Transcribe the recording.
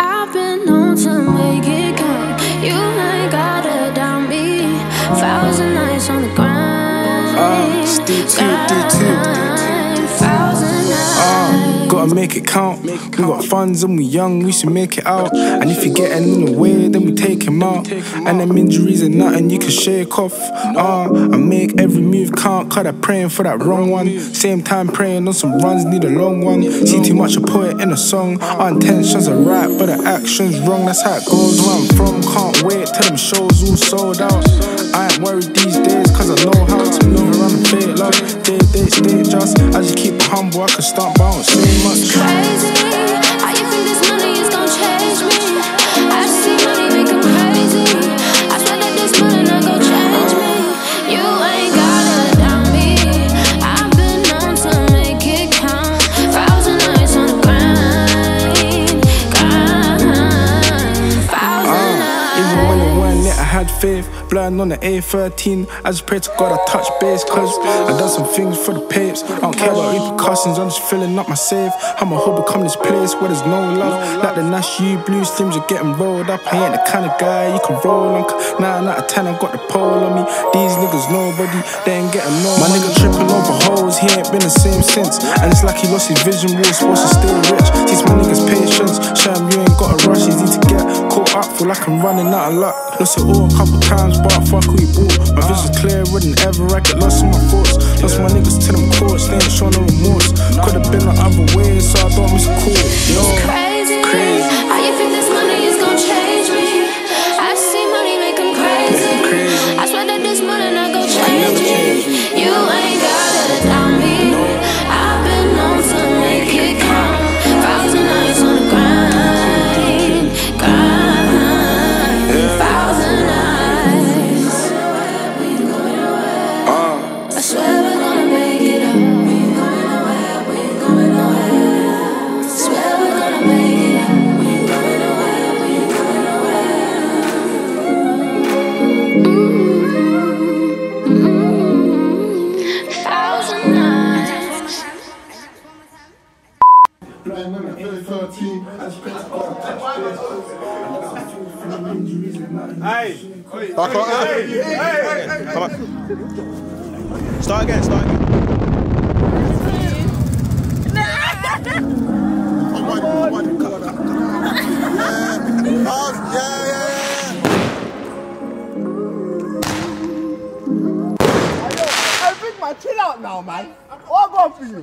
I've been known to make it count. You ain't gotta doubt me. Nights on the grind. Uh, it's D2, gotta make it count. We got funds and we young, we should make it out. And if you're getting in the way, then we take him out. And them injuries are nothing you can shake off. Uh, I make every move count, cause I'm praying for that wrong one. Same time praying on some runs, need a long one. See too much, put it in a song. Our intentions are right, but the action's wrong, that's how it goes. Where I'm from, can't wait till them shows all sold out. I ain't worried these days, cause I know how to move around can but I don't much. Had faith. Blind on the A13. I just pray to God I touch base, cause I done some things for the papes. I don't care about repercussions, I'm just filling up my safe. I'm a hoe become this place where there's no love. Like the Nash U blue slims are getting rolled up. I ain't the kind of guy you can roll on. Nine out of ten, I got the pole on me. These niggas, nobody, they ain't getting no. My nigga tripping over hoes, he ain't been the same since. And it's like he lost his vision, we was supposed to stay rich. Teach my niggas patience, show 'em you ain't got to rush, easy to get caught up. Feel like I'm running out of luck. Lost it all a couple times, but fuck who you bought. My vision's clearer than ever, I get lost in my thoughts. Lost my niggas to them courts, they ain't show no remorse. Could've been the other way, Back on. Hey, hey, hey, Come on. Start again, start again. Hey, big man, chill out now, man. What go for you?